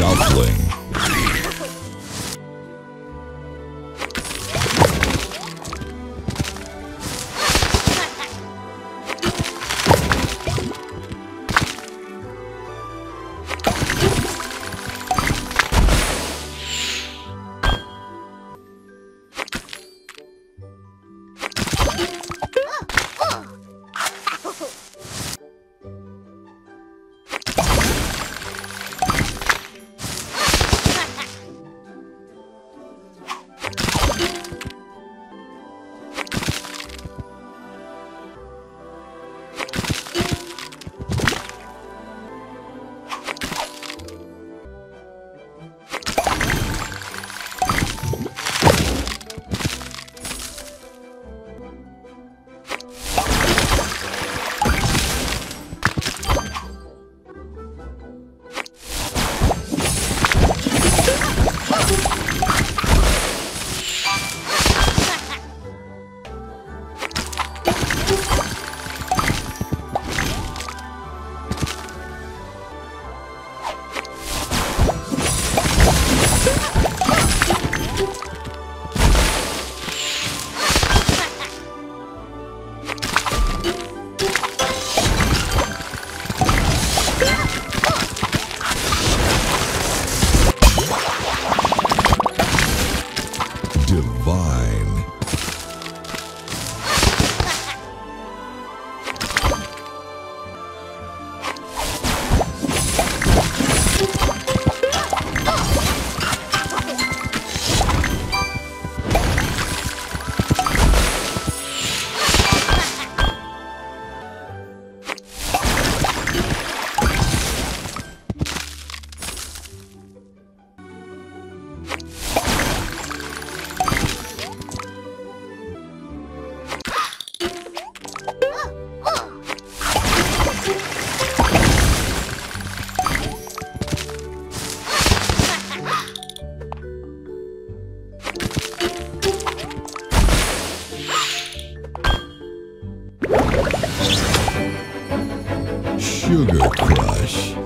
Shuffling. Divine. Sugar Crush.